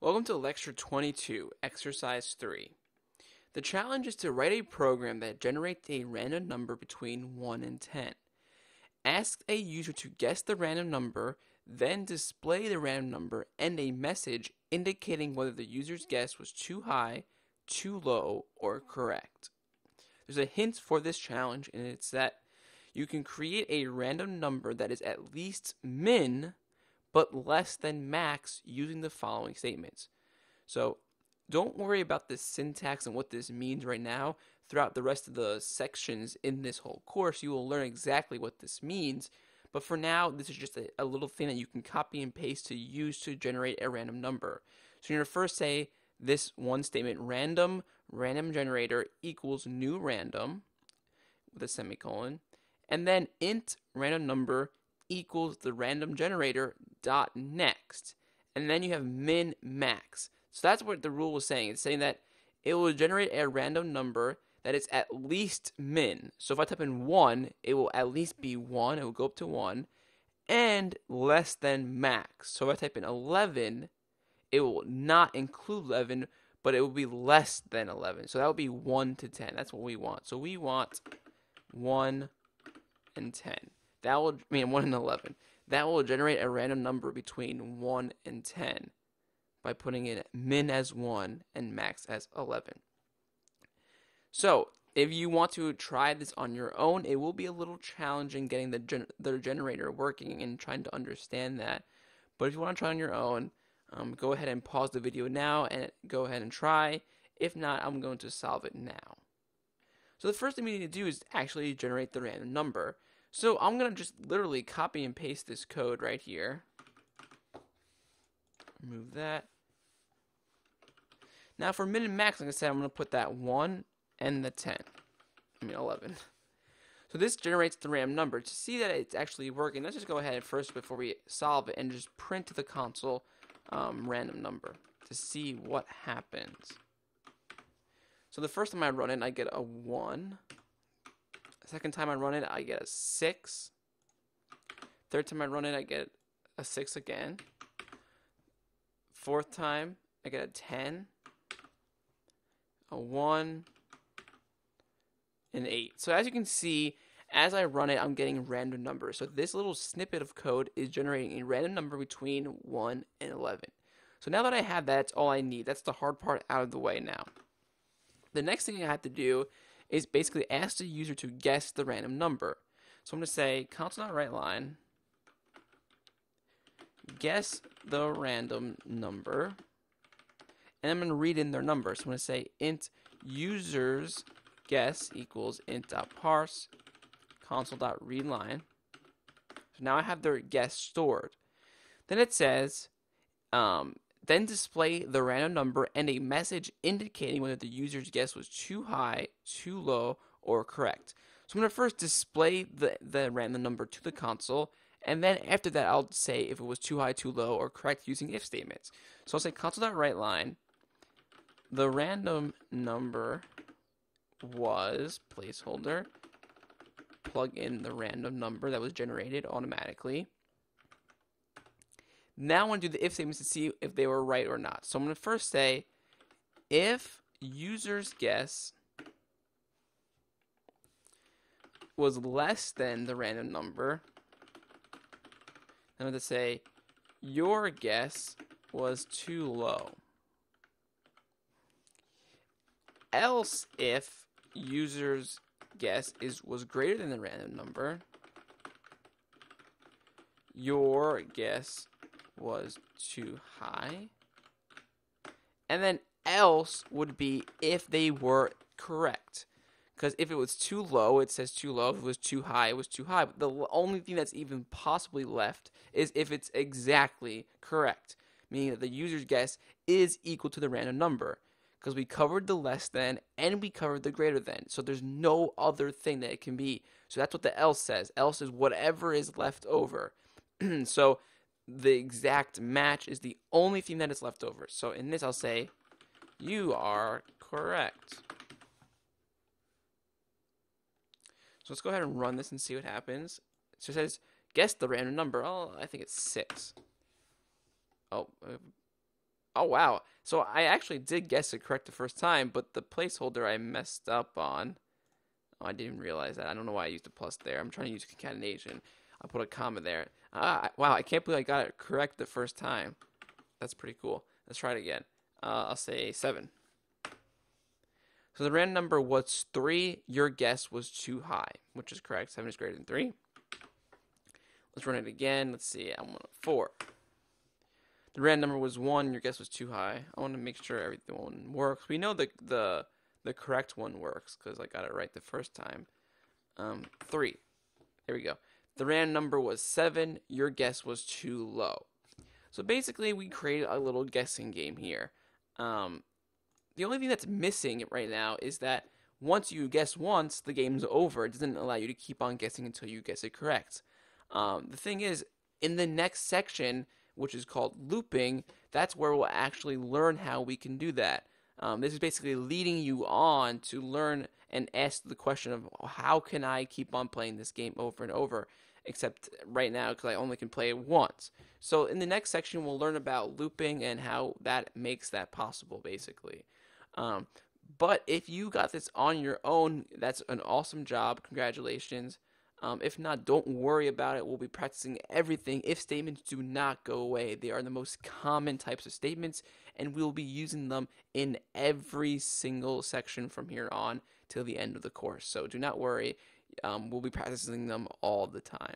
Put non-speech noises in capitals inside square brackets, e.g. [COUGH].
Welcome to Lecture 22, Exercise 3. The challenge is to write a program that generates a random number between 1 and 10. Ask a user to guess the random number, then display the random number and a message indicating whether the user's guess was too high, too low, or correct. There's a hint for this challenge, and it's that you can create a random number that is at least min but less than max using the following statements. So don't worry about the syntax and what this means right now. Throughout the rest of the sections in this whole course, you will learn exactly what this means. But for now, this is just a, a little thing that you can copy and paste to use to generate a random number. So you're going to first say this one statement random random generator equals new random with a semicolon and then int random number equals the random generator dot next. And then you have min max. So that's what the rule was saying. It's saying that it will generate a random number that is at least min. So if i type in 1 it will at least be 1 it will go up to 1 and less than max. So if i type in 11 it will not include 11 but it will be less than 11 so that would be 1 to 10 that's what we want. So we want 1 and 10 that will I mean 1 and 11 that will generate a random number between 1 and 10 by putting in min as 1 and max as 11 so if you want to try this on your own it will be a little challenging getting the, gen- the generator working and trying to understand that but if you want to try on your own um, go ahead and pause the video now and go ahead and try. If not, I'm going to solve it now. So the first thing we need to do is actually generate the random number. So I'm going to just literally copy and paste this code right here. Remove that. Now for min and max, like I said, I'm going to put that 1 and the 10. I mean 11. So this generates the random number. To see that it's actually working, let's just go ahead first before we solve it and just print to the console um, random number to see what happens. So the first time I run it, I get a 1. Second time I run it, I get a 6. Third time I run it, I get a 6 again. Fourth time, I get a 10. A 1. An 8. So as you can see, as I run it, I'm getting random numbers. So this little snippet of code is generating a random number between 1 and 11. So now that I have that, that's all I need. That's the hard part out of the way now. The next thing I have to do is basically ask the user to guess the random number. So I'm going to say console.writeLine, guess the random number, and I'm going to read in their number. So I'm going to say int users guess equals int.parse console.readline. So now I have their guess stored. Then it says, um, then display the random number and a message indicating whether the user's guess was too high, too low, or correct. So I'm going to first display the, the random number to the console, and then after that I'll say if it was too high, too low, or correct using if statements. So I'll say console.writeLine, the random number was placeholder plug in the random number that was generated automatically. Now I want to do the if statements to see if they were right or not. So I'm going to first say if user's guess was less than the random number, I'm going to say your guess was too low. Else if user's guess is was greater than the random number, your guess was too high. And then else would be if they were correct. Because if it was too low, it says too low. If it was too high, it was too high. But the only thing that's even possibly left is if it's exactly correct, meaning that the user's guess is equal to the random number because we covered the less than and we covered the greater than. So there's no other thing that it can be. So that's what the else says. Else is whatever is left over. [CLEARS THROAT] so the exact match is the only thing that is left over. So in this, I'll say, you are correct. So let's go ahead and run this and see what happens. So it says, guess the random number. Oh, I think it's 6. Oh, uh, Oh wow! So I actually did guess it correct the first time, but the placeholder I messed up on. Oh, I didn't realize that. I don't know why I used a plus there. I'm trying to use concatenation. I put a comma there. Ah, wow! I can't believe I got it correct the first time. That's pretty cool. Let's try it again. Uh, I'll say seven. So the random number was three. Your guess was too high, which is correct. Seven is greater than three. Let's run it again. Let's see. I want four. The random number was one. Your guess was too high. I want to make sure everything works. We know the the the correct one works because I got it right the first time. Um, three. There we go. The random number was seven. Your guess was too low. So basically, we created a little guessing game here. Um, the only thing that's missing right now is that once you guess once, the game's over. It doesn't allow you to keep on guessing until you guess it correct. Um, the thing is, in the next section, which is called looping, that's where we'll actually learn how we can do that. Um, this is basically leading you on to learn and ask the question of how can I keep on playing this game over and over, except right now because I only can play it once. So in the next section, we'll learn about looping and how that makes that possible, basically. Um, but if you got this on your own, that's an awesome job. Congratulations. Um, if not, don't worry about it. We'll be practicing everything. If statements do not go away, they are the most common types of statements, and we'll be using them in every single section from here on till the end of the course. So do not worry. Um, we'll be practicing them all the time.